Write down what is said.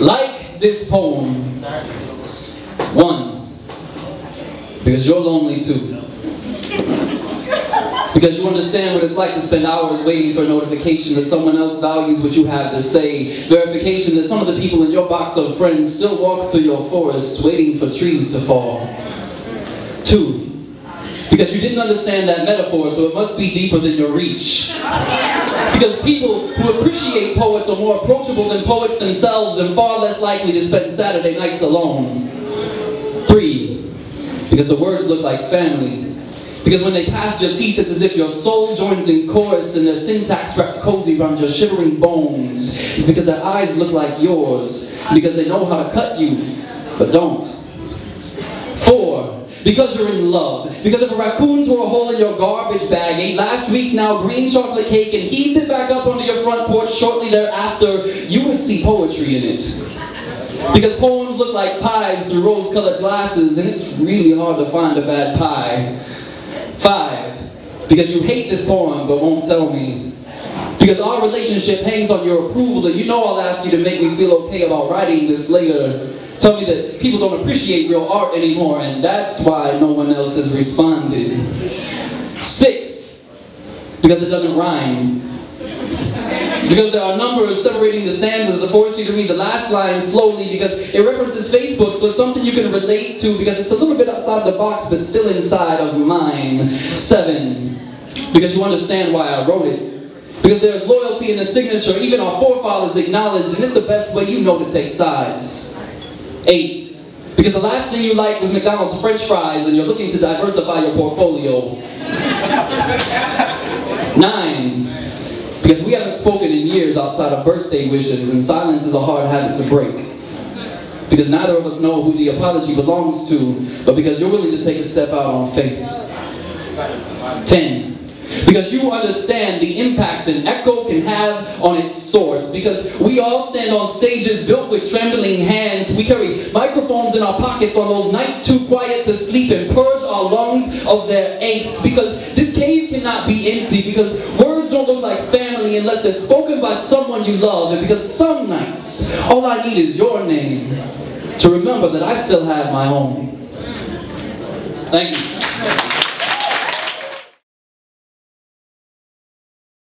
Like this poem. One, because you're lonely too. Because you understand what it's like to spend hours waiting for a notification that someone else values what you have to say. Verification that some of the people in your box of friends still walk through your forests waiting for trees to fall. Two, because you didn't understand that metaphor, so it must be deeper than your reach. Because people who appreciate poets are more approachable than poets themselves and far less likely to spend Saturday nights alone. Three, because the words look like family. Because when they pass your teeth, it's as if your soul joins in chorus and their syntax wraps cozy around your shivering bones. It's because their eyes look like yours. Because they know how to cut you, but don't. Because you're in love. Because if a raccoon tore a hole in your garbage bag, ate last week's now green chocolate cake, and heaved it back up onto your front porch shortly thereafter, you would see poetry in it. Because poems look like pies through rose-colored glasses, and it's really hard to find a bad pie. Five, because you hate this poem but won't tell me. Because our relationship hangs on your approval, and you know I'll ask you to make me feel okay about writing this later. Tell me that people don't appreciate real art anymore, and that's why no one else has responded. Six, because it doesn't rhyme. Because there are numbers separating the stanzas that force you to read the last line slowly because it references Facebook, so it's something you can relate to because it's a little bit outside the box but still inside of mine. Seven, because you understand why I wrote it. Because there's loyalty in the signature, even our forefathers acknowledged, and it's the best way you know to take sides. Eight, because the last thing you liked was McDonald's french fries and you're looking to diversify your portfolio. Nine, because we haven't spoken in years outside of birthday wishes, and silence is a hard habit to break. Because neither of us know who the apology belongs to, but because you're willing to take a step out on faith. Ten, because you understand the impact an echo can have on its source. Because we all stand on stages built with trembling hands. We carry microphones in our pockets on those nights too quiet to sleep and purge our lungs of their angst. Because this cave cannot be empty. Because words don't look like family unless they're spoken by someone you love. And because some nights, all I need is your name to remember that I still have my home. Thank you.